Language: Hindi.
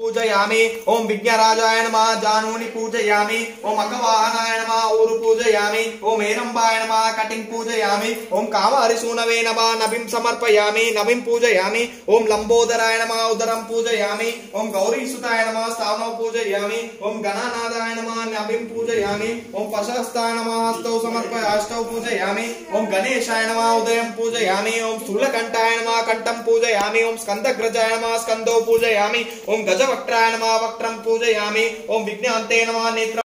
पूजयामि। ओम विज्ञराजाय नमः। जानूनि पूजयामी। ओम अकवाहनाय नमः। और पूजयामि ओम एनम्बाय नमः कटिं पूजयामि ओम काम हरिशूनवे नभिं समर्पयामि नभिं पूजयामि ओम लंबोदराय नमः उदरं पूजयामि ओम गौरीसुताय नमः स्थावनौ पूजयामि ओम गणानादाय नमः नभिं पूजयामि ओम पशहस्ताय नमः हस्तौ समर्पय हस्तौ पूजयामि ओम गणेशाय नमः उदयं पूजयामि ओम स्थूलकण्ठाय नमः कंठं पूजयामि ओम स्कन्दग्रजाय नमः स्कन्दौ पूजयामि ओम गजवक्त्राय नमः वक्त्रं पूजयामि ओम विघ्नान्ते नमः नेत्र